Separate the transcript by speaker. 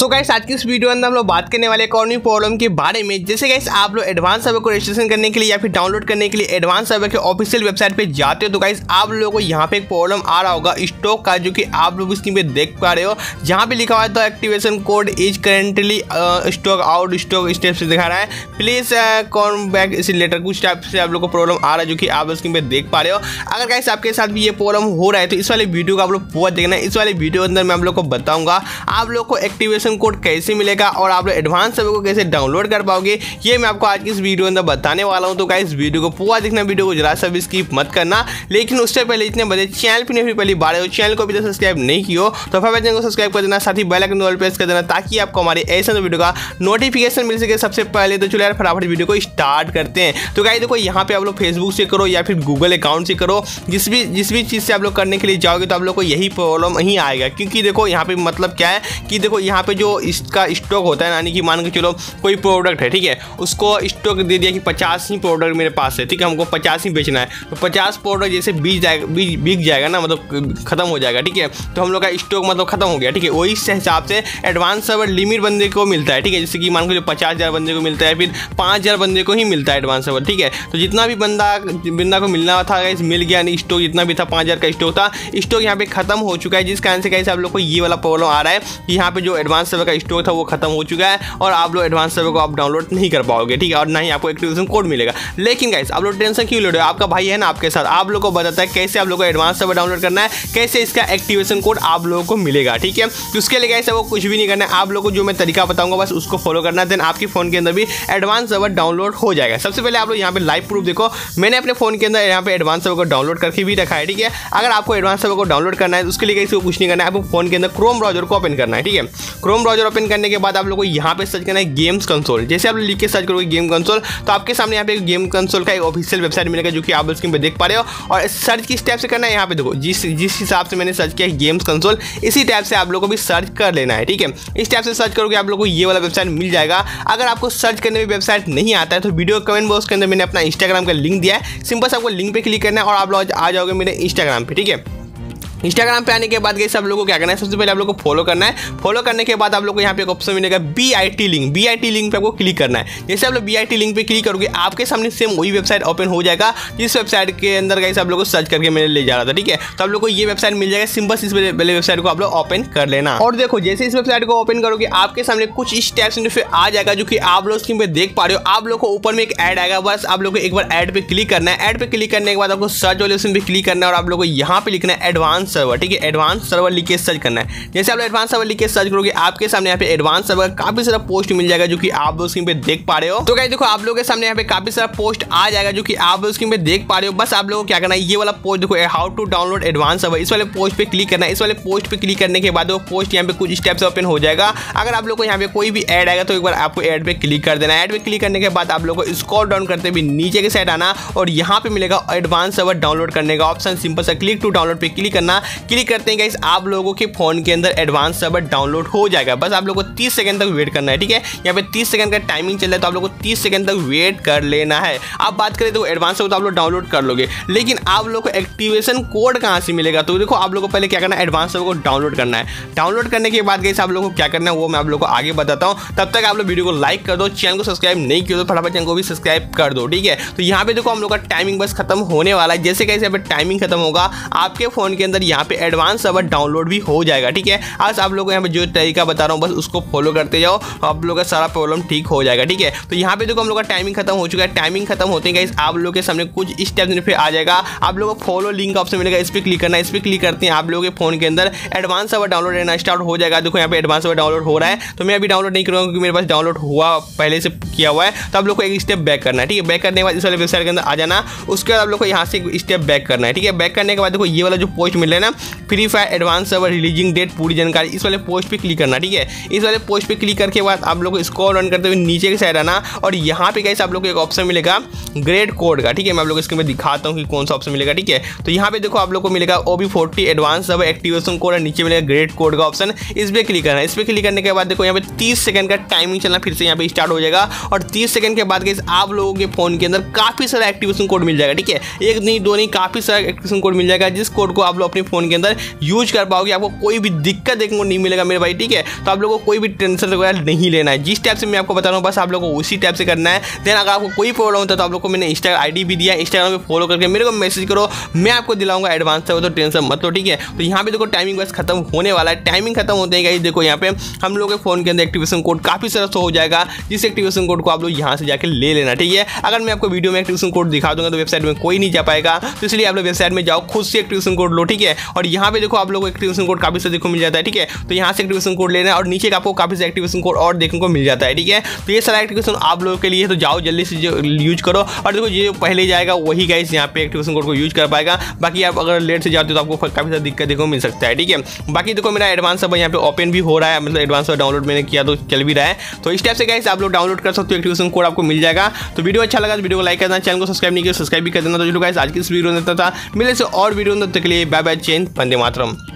Speaker 1: सो so guys आज की इस वीडियो अंदर हम लोग बात करने वाले कॉर्नी प्रॉब्लम के बारे में। जैसे गाइस आप लोग एडवांस सर्वर को रजिस्ट्रेशन करने के लिए या फिर डाउनलोड करने के लिए एडवांस सर्वर के ऑफिशियल वेबसाइट पे जाते हो तो गाइस आप लोगों को यहाँ पे एक प्रॉब्लम आ रहा होगा स्टॉक का, जो कि आप लोग स्क्रीन पे देख पा रहे हो। जहाँ पे लिखा हुआ है तो activation code is currently stock out stock step से दिखा रहा है। प्लीज़ कॉन बैक इस लेटर कुछ टाइप से आप लोग को प्रॉब्लम आ रहा है, जो कि आप स्क्रीन पे देख पा रहे हो। अगर गाइस आपके साथ भी ये प्रॉब्लम हो रहा है तो इस वाले वीडियो को आप लोग पूरा देखना इस वाले वीडियो के अंदर मैं आप लोग को बताऊँगा। आप लोग को एक्टिवेशन कोड कैसे मिलेगा और आप लोग एडवांस सर्वर को कैसे डाउनलोड कर पाओगे, ये मैं आपको आज की इस वीडियो अंदर बताने वाला हूँ। तो क्या इस वीडियो को पूरा देखना वीडियो को जरा सा स्किप मत करना। लेकिन उससे पहले, इतने बड़े चैनल पर नहीं पहली बार हो चैनल को भी सब्सक्राइब नहीं किया तो फिर चैनल को सब्सक्राइब कर देना, साथ ही बेल आइकन प्रेस कर देना, ताकि आपको हमारे ऐसे वीडियो का नोटिफिकेशन मिल सके सबसे पहले। तो चलो यार, फटाफट वीडियो को स्टार्ट करते हैं। तो गाइस देखो, यहाँ पे आप लोग फेसबुक से करो या फिर गूगल अकाउंट से करो, जिस भी जिस भी चीज़ से आप लोग करने के लिए जाओगे तो आप लोग को यही प्रॉब्लम ही आएगा। क्योंकि देखो, यहाँ पे मतलब क्या है कि देखो, यहाँ पे जो इसका स्टॉक होता है, यानी कि मान के चलो कोई प्रोडक्ट है, ठीक है? उसको स्टॉक दे दिया कि पचास ही प्रोडक्ट मेरे पास है, ठीक है? हमको पचास ही बेचना है। तो पचास प्रोडक्ट जैसे बीज जाएगा बीज बिक जाएगा ना मतलब खत्म हो जाएगा, ठीक है? तो हम लोग का स्टॉक मतलब खत्म हो गया, ठीक है? वही हिसाब से एडवांस सर्वर लिमिट बंदे को मिलता है, ठीक है? जैसे कि मान के चलो पचास हज़ार बंदे को मिलता है, फिर पाँच हज़ार बंदे को ही मिलता है एडवांस सर्वर ठीक है? तो जितना भी बंदा बंदा को मिलना था मिल गया नहीं स्टॉक जितना भी था, पाँच हज़ार का स्टॉक था स्टॉक यहाँ पे खत्म हो चुका है, जिस कारण से कैसे आप लोग को ये वाला प्रॉब्लम आ रहा है कि यहाँ पे जो एडवांस सर्वर का स्टोर था, वो खत्म हो चुका है और आप लोग एडवांस सर्वर को आप डाउनलोड नहीं कर पाओगे, ठीक है? और ना ही आपको एक्टिवेशन कोड मिलेगा। लेकिन गाइस आप लोग टेंशन क्यों ले रहे हो? आपका भाई है ना आपके साथ, आप लोग को बताता है कैसे आप लोग को एडवांस सर्वर डाउनलोड करना है, कैसे इसका एक्टिवेशन कोड आप लोगों को मिलेगा, ठीक है? तो उसके लिए कैसे वो कुछ भी नहीं करना है, आप लोग को जो मैं तरीका बताऊँगा, बस उसको फॉलो करना है देन आपके फ़ोन के अंदर भी एडवांस सर्वर डाउनलोड हो जाएगा। सबसे पहले आप लोग यहाँ पे लाइव प्रूफ देखो। मैंने अपने फ़ोन के अंदर यहाँ पे एडवांस सर्वर को डाउनलोड करके भी रखा है, ठीक है? अगर आपको एडवांस सर्वर को डाउनलोड करना है तो उसके लिए कुछ नहीं करना है, आपको फ़ोन के अंदर क्रोम ब्राउज़र को ओपन करना है, ठीक है? क्रोम ब्राउज़र ओपन करने के बाद आप लोग को यहाँ पे सर्च करना है गेम्स कंसोल जैसे आप लिख के सर्च करोगे गेम कंसोल तो आपके सामने यहाँ पे गेम कंसोल का एक ऑफिशियल वेबसाइट मिलेगा जो कि आप स्क्रीन पे देख पा रहे हो। और सर्च किस टाइप से करना है यहाँ पे देखो, जिस जिस हिसाब से मैंने सर्च किया गेम्स कंसोल इसी टाइप से आप लोग को भी सर्च कर लेना है, ठीक है? इस टाइप से सर्च करोगे आप लोग को ये वाला वेबसाइट मिल जाएगा। अगर आपको सर्च करने में वेबसाइट नहीं आता है तो वीडियो कमेंट बॉक्स के अंदर मैंने अपना इंस्टाग्राम का लिंक दिया है। सिंपल से आपको लिंक पर क्लिक करना है और आप लोग आ जाओगे मेरे इंस्टाग्राम पर ठीक है? इंस्टाग्राम पे आने के बाद गई सब लोगों को क्या करना है? सबसे पहले आप लोग को फॉलो करना है। फॉलो करने के बाद आप लोग को यहाँ पे एक ऑप्शन मिलेगा B I T link B I T link पे आपको क्लिक करना है। जैसे आप लोग बी आई टी लिंक पे क्लिक करोगे, आपके सामने सेम वही वेबसाइट ओपन हो जाएगा, जिस वेबसाइट के अंदर गई आप लोग को सर्च करके मैंने ले जा रहा था, ठीक है? तो आप लोग को ये वेबसाइट मिल जाएगा सिंपल इस वाले वेबसाइट को आप लोग ओपन कर लेना। और देखो, जैसे इस वेबसाइट को ओपन करोगे, आपके सामने कुछ इस टाइप से आ जाएगा, जो कि आप लोग स्क्रीन पे देख पा रहे हो। आप लोग को ऊपर में एक ऐड आएगा, बस आप लोग को एक बार ऐड पे क्लिक करना है। ऐड पे क्लिक करने के बाद आपको सर्च वाले ऑप्शन पे क्लिक करना है और आप लोग को यहाँ पे लिखना है एडवांस सर्वर ठीक है? एडवांस सर्वर के सर्च करना है। जैसे आप एडवांस सर्वर लिख सर्च करोगे, आपके सामने यहाँ पे एडवांस सर्वर काफ़ी सारा पोस्ट मिल जाएगा जो कि आप लोग स्क्रीन पे देख पा रहे हो। तो क्या देखो, आप लोगों के सामने यहाँ पे काफ़ी सारा पोस्ट आ जाएगा जो कि आप लोग स्क्रीन पे देख पा रहे हो। बस आप लोगों को क्या करना है, ये वाला पोस्ट देखो how to download advance server इस वाले पोस्ट पे क्लिक करना है। इस वाले पोस्ट पे क्लिक करने के बाद वो पोस्ट यहाँ पे कुछ स्टेप से ओपन हो जाएगा। अगर आप लोग को यहाँ पे कोई भी एड आएगा तो एक बार आपको एड पे क्लिक कर देना एड पे क्लिक करने के बाद आप लोग को स्कॉल डाउन करते हुए नीचे के साइड आना और यहाँ पे मिलेगा एडवांस सर्वर डाउनलोड करने का ऑप्शन सिंपल सा क्लिक टू डाउनलोड पे क्लिक करना। क्लिक करते हैं आप लोगों के फ़ोन के अंदर एडवांस सर्वर डाउनलोड हो जाएगा। बस आप लोग को तीस सेकंड तक वेट करना है, ठीक है? यहाँ पे तीस सेकंड का टाइमिंग चल रहा है तो आप लोग को तीस सेकंड तक वेट कर लेना है। आप बात करें तो एडवांस सर्वर तो आप लोग डाउनलोड कर लोगे, लेकिन आप लोग को एक्टिवेशन कोड कहाँ से मिलेगा? तो देखो, आप लोग को पहले क्या करना है एडवांस सर्वर को डाउनलोड करना है। डाउनलोड करने के बाद कैसे आप लोग को क्या करना है, वो मैं आप लोग को आगे बताता हूँ। तब तक आप लोग वीडियो को लाइक कर दो चैनल को सब्सक्राइब नहीं किया तो फटाफट चैनल को भी सब्सक्राइब कर दो, ठीक है? तो यहाँ पे देखो, हम लोग का टाइमिंग बस खत्म होने वाला है। जैसे कैसे टाइमिंग खत्म होगा, आपके फ़ोन के अंदर यहाँ पे एडवांस सर्वर डाउनलोड भी हो जाएगा, ठीक है? आज आप लोगों को यहाँ पे जो तरीका बता रहा हूँ, बस उसको फॉलो करते जाओ, आप लोग का सारा प्रॉब्लम ठीक हो जाएगा, ठीक है? तो यहाँ पे देखो हम लोग का टाइमिंग खत्म हो चुका है टाइमिंग खत्म होते हैं आप लोग के सामने कुछ इस टाइप फिर आ जाएगा। आप लोग को फॉलो लिंक ऑप्शन मिलेगा, इस पर क्लिक करना, इस पर क्लिक करते हैं आप लोग के फ़ोन के अंदर। एडवांस सर्वर डाउनलोड रहना स्टार्ट हो जाएगा। देखो यहाँ पे एडवांस सर्वर डाउनलोड हो रहा है तो मैं अभी डाउनलोड नहीं करूँगा क्योंकि मेरे पास डाउनलोड हुआ पहले से किया हुआ है तो आप लोग को एक स्टेप बैक करना है, ठीक है? बैक करने के बाद इस वाले वेबसाइट के अंदर आ जाना, उसके बाद आप लोग को यहाँ से स्टेप बैक करना है, ठीक है? बैक करने के बाद देखो ये वाला जो पोस्ट मिल रहा है ना? Free Fire advance server releasing date पूरी जानकारी इस वाले पोस्ट पे क्लिक करना, ठीक है? इस वाले पोस्ट पे क्लिक करके बाद आप लोग को स्कॉल रन करते हुए नीचे के साइड आना और यहाँ पे कैसे आप लोग को एक ऑप्शन मिलेगा ग्रेड कोड का, ठीक है? मैं आप लोग इसके में दिखाता हूँ कि कौन सा ऑप्शन मिलेगा, ठीक है? तो यहाँ पे देखो आप लोग को मिलेगा ओ बी फोर्टी एडवांस सब एक्टिवेशन कोड और नीचे मिलेगा ग्रेड कोड का ऑप्शन इस पर क्लिक करना, इस पर क्लिक करने के बाद देखो यहाँ पे तीस सेकंड का टाइमिंग चलना फिर से यहाँ पे स्टार्ट हो जाएगा और तीस सेकंड के बाद आप लोगों के फ़ोन के अंदर काफ़ी सारा एक्टिवेशन कोड मिल जाएगा, ठीक है? एक नहीं, दो नहीं, काफ़ी सारा एक्टिवेशन कोड मिल जाएगा जिस कोड को आप लोग अपने फ़ोन के अंदर यूज़ कर पाओगे, आपको कोई भी दिक्कत देखने को नहीं मिलेगा मेरे भाई, ठीक है? तो आप लोगों को कोई भी टेंशन वगैरह नहीं लेना है। जिस टाइप से मैं आपको बता रहा हूँ, बस आप लोगों को उसी टाइप से करना है। देन अगर आपको कोई प्रॉब्लम होता है तो आप लोग को मैंने इंस्टा आई भी दिया इंस्टाग्राम पर फॉलो करके मेरे को मैसेज करो। मैं आपको दिलाऊँगा एडवांस तो टेंशन मत लो, ठीक है? तो यहाँ पे देखो टाइमिंग बस खत्म होने वाला है। टाइमिंग खत्म होते हैं देखो यहाँ पे हम लोग के फ़ोन के अंदर एक्टिवेशन कोड काफ़ी सारा शो हो जाएगा। जिस एक्टिवेशन कोड को आप लोग यहाँ से जाकर ले लेना, ठीक है? अगर मैं आपको वीडियो में एक्टिवेशन कोड दिखा दूँगा तो वेबसाइट में कोई नहीं जा पाएगा। तो इसलिए आप लोग वेबसाइट में जाओ, खुद से एक्टिवेशन कोड लो, ठीक है? और यहाँ पे देखो आप लोग एक्टिवेशन कोड काफ़ी सारे देखो मिल जाता है, ठीक है? तो यहाँ से एक्टिवेशन कोड लेना है और नीचे आपको काफ़ी सारे एक्टिवेशन कोड और देखने को मिल जाता है, ठीक है? तो ये सारा एक्टिवेशन आप लोगों के लिए तो जाओ जल्दी से यूज़ करो। और देखो ये पहले जाएगा, वही गाइस यहाँ पे एक्टिवेशन कोड को यूज़ कर पाएगा। बाकी आप अगर लेट से जाते हो तो आपको काफ़ी सारी दिक्कत देखो मिल सकता है, ठीक है? बाकी देखो मेरा एडवांस सब यहाँ पे ओपन भी हो रहा है मतलब एडवांस डाउनलोड मैंने किया तो चल भी रहा है। तो इस टाइप से गाइस आप लोग डाउनलोड कर सकते हो एक्टिवेशन कोड आपको मिल जाएगा। तो वीडियो अच्छा लगा तो वीडियो को लाइक करना चैनल को सब्सक्राइब नहीं किया सब्सक्राइब भी कर देना। तो जो गाइस आज की इस वीडियो में था मिले से और वीडियो तक के लिए बाय बाय చేన్ పంది మాత్రం.